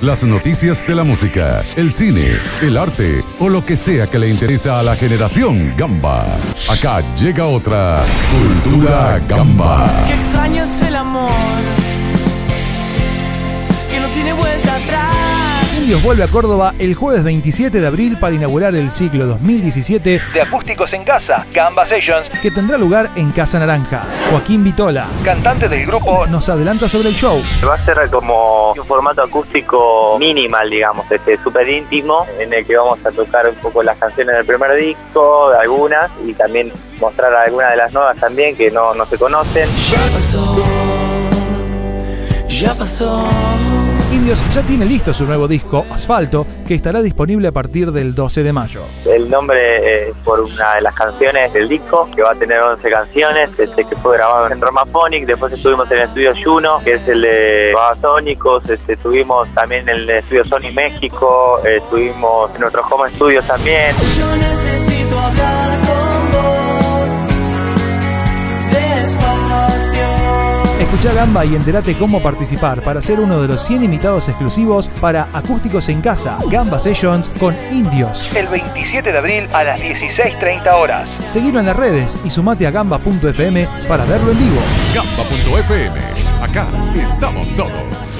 las noticias de la música, el cine, el arte o lo que sea que le interesa a la generación Gamba. Acá llega otra Cultura Gamba. Qué extraño es el amor, que no tiene vuelta atrás. Vuelve a Córdoba el jueves 27 de abril para inaugurar el ciclo 2017 de Acústicos en Casa, Gamba Sessions, que tendrá lugar en Casa Naranja. Joaquín Vitola, cantante del grupo, nos adelanta sobre el show. Va a ser como un formato acústico minimal, digamos, este súper íntimo, en el que vamos a tocar un poco las canciones del primer disco, algunas, y también mostrar algunas de las nuevas también que no, no se conocen. Ya pasó, ya pasó. Indios ya tiene listo su nuevo disco, Asfalto, que estará disponible a partir del 12 de mayo. El nombre es por una de las canciones del disco, que va a tener 11 canciones, este, que fue grabado en Romaphonic, después estuvimos en el estudio Juno, que es el de Babasónicos, este, estuvimos también en el estudio Sony México, eh, estuvimos en otros home studios también. Escucha Gamba y entérate cómo participar para ser uno de los 100 invitados exclusivos para Acústicos en Casa, Gamba Sessions con Indios, el 27 de abril a las 16.30 horas. Seguilo en las redes y sumate a gamba.fm para verlo en vivo. Gamba.fm. Acá estamos todos.